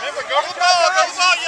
Remember, go to the ball, go to the ball,